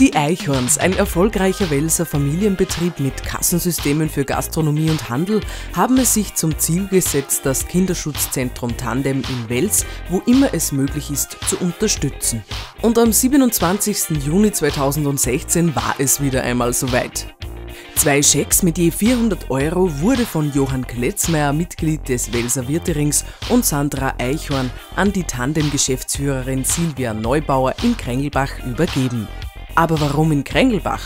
Die Eichhorns, ein erfolgreicher Welser Familienbetrieb mit Kassensystemen für Gastronomie und Handel, haben es sich zum Ziel gesetzt, das Kinderschutzzentrum Tandem in Wels, wo immer es möglich ist, zu unterstützen. Und am 27. Juni 2016 war es wieder einmal soweit. Zwei Schecks mit je 400 Euro wurde von Johann Kletzmeier, Mitglied des Welser Wirterings, und Sandra Eichhorn an die Tandem-Geschäftsführerin Silvia Neubauer in Krengelbach übergeben. Aber warum in Krengelbach?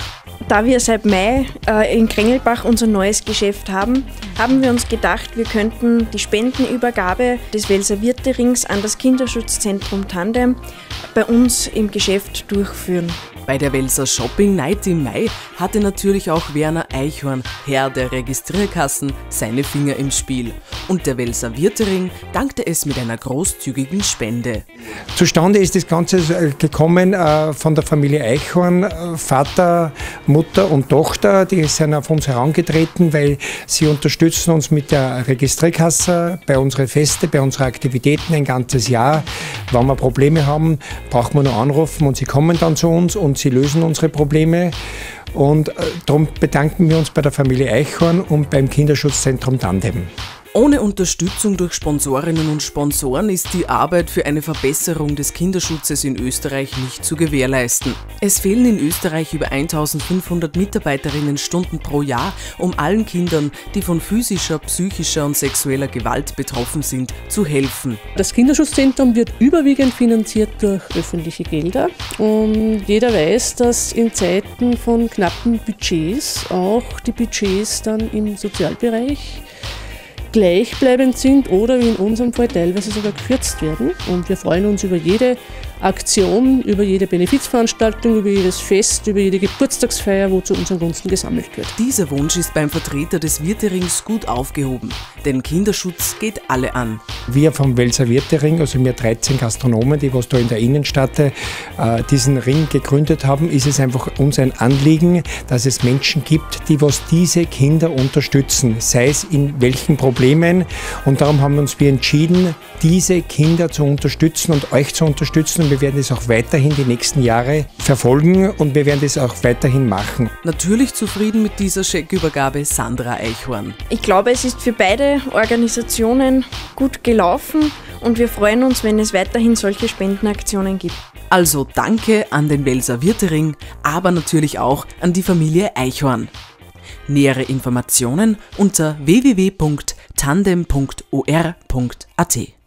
Da wir seit Mai äh, in Krengelbach unser neues Geschäft haben, haben wir uns gedacht, wir könnten die Spendenübergabe des Welser Wirterings an das Kinderschutzzentrum Tandem bei uns im Geschäft durchführen. Bei der Welser Shopping Night im Mai hatte natürlich auch Werner Eichhorn, Herr der Registrierkassen, seine Finger im Spiel. Und der Welser Wirtering dankte es mit einer großzügigen Spende. Zustande ist das Ganze äh, gekommen äh, von der Familie Eichhorn, äh, Vater, Mutter und Tochter. Die sind auf uns herangetreten, weil sie unterstützen uns mit der Registrierkasse bei unseren Feste, bei unseren Aktivitäten ein ganzes Jahr. Wenn wir Probleme haben, braucht man nur anrufen und sie kommen dann zu uns und sie lösen unsere Probleme. Und äh, darum bedanken wir uns bei der Familie Eichhorn und beim Kinderschutzzentrum Tandem. Ohne Unterstützung durch Sponsorinnen und Sponsoren ist die Arbeit für eine Verbesserung des Kinderschutzes in Österreich nicht zu gewährleisten. Es fehlen in Österreich über 1500 Mitarbeiterinnenstunden pro Jahr, um allen Kindern, die von physischer, psychischer und sexueller Gewalt betroffen sind, zu helfen. Das Kinderschutzzentrum wird überwiegend finanziert durch öffentliche Gelder und jeder weiß, dass in Zeiten von knappen Budgets auch die Budgets dann im Sozialbereich gleichbleibend sind oder wie in unserem Fall teilweise sogar gekürzt werden. Und wir freuen uns über jede Aktion, über jede Benefizveranstaltung, über jedes Fest, über jede Geburtstagsfeier, wo zu unseren Gunsten gesammelt wird. Dieser Wunsch ist beim Vertreter des Wirterings gut aufgehoben, denn Kinderschutz geht alle an. Wir vom Welser Wirtering, also wir 13 Gastronomen, die was da in der Innenstadt äh, diesen Ring gegründet haben, ist es einfach uns ein Anliegen, dass es Menschen gibt, die was diese Kinder unterstützen, sei es in welchen Problemen. Und darum haben wir uns wir entschieden, diese Kinder zu unterstützen und euch zu unterstützen wir werden es auch weiterhin die nächsten Jahre verfolgen und wir werden es auch weiterhin machen. Natürlich zufrieden mit dieser Scheckübergabe Sandra Eichhorn. Ich glaube, es ist für beide Organisationen gut gelaufen und wir freuen uns, wenn es weiterhin solche Spendenaktionen gibt. Also danke an den Welser Wirtering, aber natürlich auch an die Familie Eichhorn. Nähere Informationen unter www.tandem.or.at